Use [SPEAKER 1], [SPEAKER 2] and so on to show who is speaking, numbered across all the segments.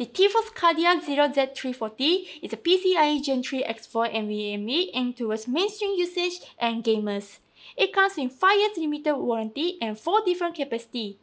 [SPEAKER 1] The T-Force Cardea Zero Z340 is a PCIe Gen 3 X4 NVMe aimed towards mainstream usage and gamers. It comes in 5 years limited warranty and 4 different capacity.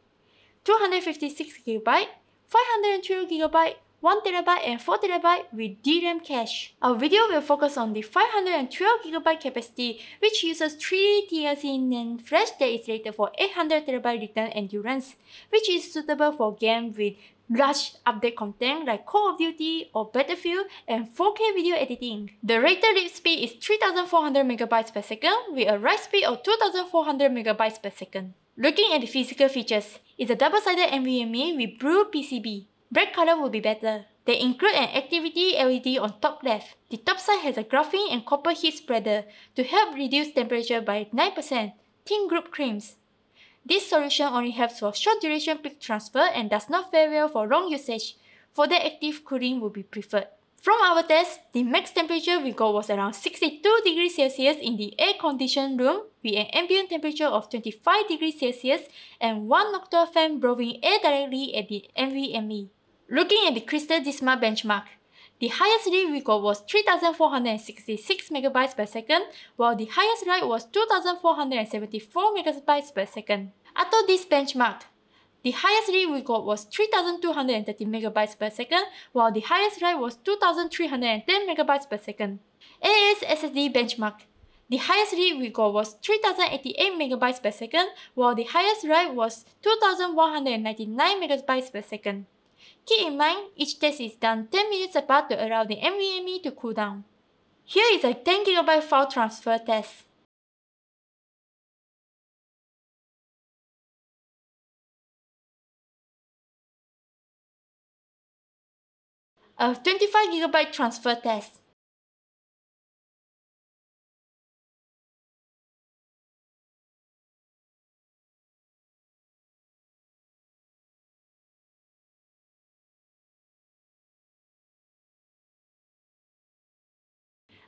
[SPEAKER 1] 256GB, 512GB, 1TB and 4TB with DRAM cache. Our video will focus on the 512GB capacity which uses 3D TLC NAND flash that is rated for 800TB return endurance, which is suitable for games with large update content like Call of Duty or Battlefield and 4K video editing. The rated read speed is 3400 MB per second with a write speed of 2400 MB per second. Looking at the physical features, it's a double-sided NVMe with blue PCB. Black color would be better. They include an activity LED on top left. The top side has a graphene and copper heat spreader to help reduce temperature by 9%. TeamGroup creams. This solution only helps for short duration peak transfer and does not fare well for long usage. For that active cooling would be preferred. From our test, the max temperature we got was around 62 degrees Celsius in the air-conditioned room with an ambient temperature of 25 degrees Celsius and one Noctua fan blowing air directly at the NVMe. Looking at the Crystal DiskMark benchmark, the highest read we got was 3466 MB per second, while the highest write was 2474 MB per second. ATTO Disk benchmark, the highest read we got was 3230 MB per second, while the highest write was 2310 MB per second. AS SSD benchmark. The highest read we got was 3088 MB per second, while the highest write was 2199 MB per second. Keep in mind, each test is done 10 minutes apart to allow the NVMe to cool down. Here is a 10GB file transfer test. A 25GB transfer test.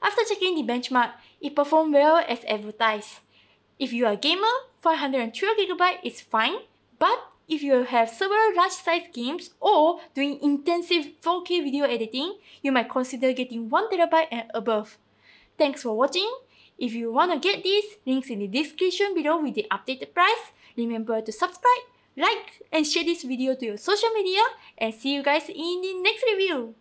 [SPEAKER 1] After checking the benchmark, it performed well as advertised. If you are a gamer, 512GB is fine, but if you have several large-size games or doing intensive 4K video editing, you might consider getting 1TB and above. Thanks for watching. If you wanna get these, links in the description below with the updated price. Remember to subscribe, like, and share this video to your social media, and see you guys in the next review.